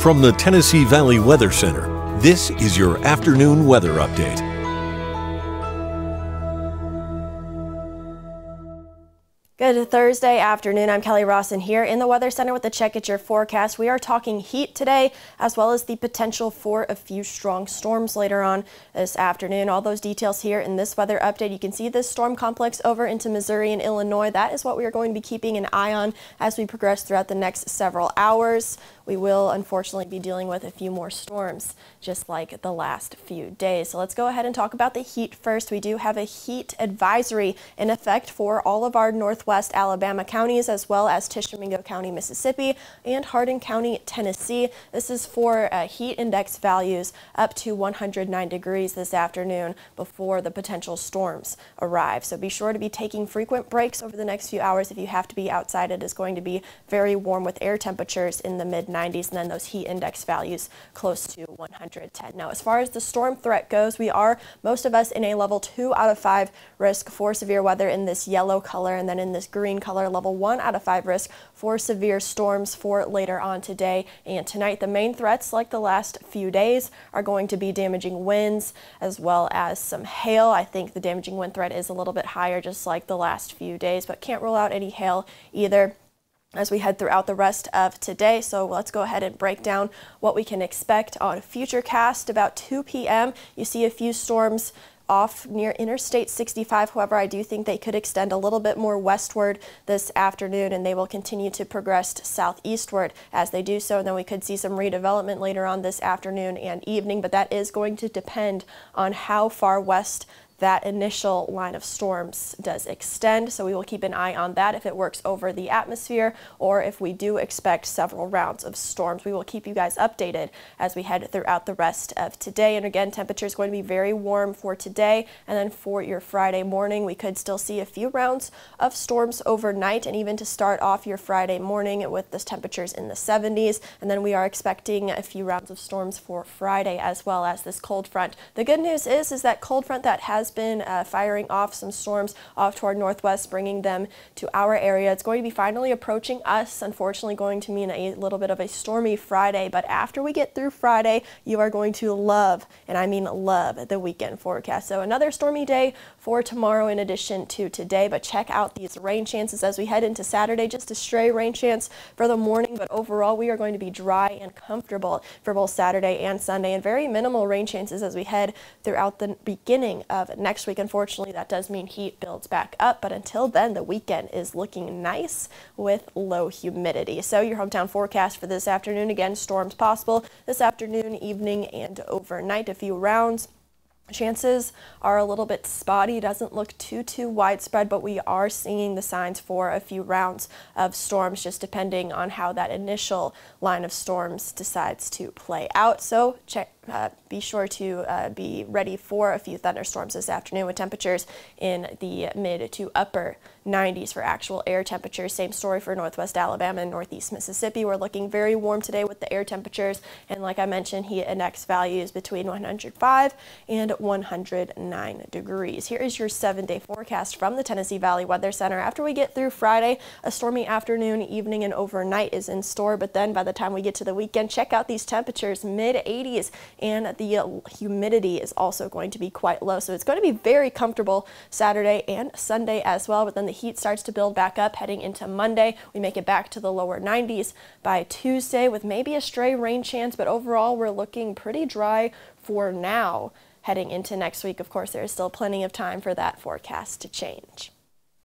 From the Tennessee Valley Weather Center, this is your afternoon weather update. Good Thursday afternoon. I'm Kelli Rosson here in the Weather Center with the Check It Your forecast. We are talking heat today, as well as the potential for a few strong storms later on this afternoon. All those details here in this weather update. You can see this storm complex over into Missouri and Illinois. That is what we are going to be keeping an eye on as we progress throughout the next several hours. We will unfortunately be dealing with a few more storms, just like the last few days. So let's go ahead and talk about the heat first. We do have a heat advisory in effect for all of our northwest Alabama counties, as well as Tishomingo County, Mississippi, and Hardin County, Tennessee. This is for uh, heat index values up to 109 degrees this afternoon before the potential storms arrive. So be sure to be taking frequent breaks over the next few hours if you have to be outside. It is going to be very warm with air temperatures in the mid 90s and then those heat index values close to 110. Now, as far as the storm threat goes, we are most of us in a level two out of five risk for severe weather in this yellow color and then in this this green color level 1 out of 5 risk for severe storms for later on today and tonight. The main threats like the last few days are going to be damaging winds as well as some hail. I think the damaging wind threat is a little bit higher just like the last few days but can't rule out any hail either as we head throughout the rest of today. So let's go ahead and break down what we can expect on Futurecast. About 2 p.m., you see a few storms off near Interstate 65. However, I do think they could extend a little bit more westward this afternoon and they will continue to progress southeastward as they do so. And then we could see some redevelopment later on this afternoon and evening, but that is going to depend on how far west that initial line of storms does extend. So we will keep an eye on that if it works over the atmosphere or if we do expect several rounds of storms. We will keep you guys updated as we head throughout the rest of today. And again, temperature is going to be very warm for today. And then for your Friday morning, we could still see a few rounds of storms overnight and even to start off your Friday morning with the temperatures in the 70s. And then we are expecting a few rounds of storms for Friday as well as this cold front. The good news is, is that cold front that has been uh, firing off some storms off toward northwest, bringing them to our area. It's going to be finally approaching us, unfortunately going to mean a little bit of a stormy Friday, but after we get through Friday, you are going to love, and I mean love, the weekend forecast. So another stormy day for tomorrow in addition to today, but check out these rain chances as we head into Saturday. Just a stray rain chance for the morning, but overall we are going to be dry and comfortable for both Saturday and Sunday, and very minimal rain chances as we head throughout the beginning of next week. Unfortunately, that does mean heat builds back up, but until then, the weekend is looking nice with low humidity. So your hometown forecast for this afternoon, again, storms possible this afternoon, evening, and overnight. A few rounds Chances are a little bit spotty, doesn't look too, too widespread, but we are seeing the signs for a few rounds of storms, just depending on how that initial line of storms decides to play out. So check, uh, be sure to uh, be ready for a few thunderstorms this afternoon with temperatures in the mid to upper 90s for actual air temperatures. Same story for northwest Alabama and northeast Mississippi. We're looking very warm today with the air temperatures and like I mentioned heat index values between 105 and 109 degrees. Here is your seven day forecast from the Tennessee Valley Weather Center. After we get through Friday, a stormy afternoon, evening, and overnight is in store, but then by the time we get to the weekend, check out these temperatures mid 80s and the humidity is also going to be quite low. So it's going to be very comfortable Saturday and Sunday as well. But then the heat starts to build back up heading into Monday. We make it back to the lower 90s by Tuesday with maybe a stray rain chance. But overall, we're looking pretty dry for now heading into next week. Of course, there's still plenty of time for that forecast to change.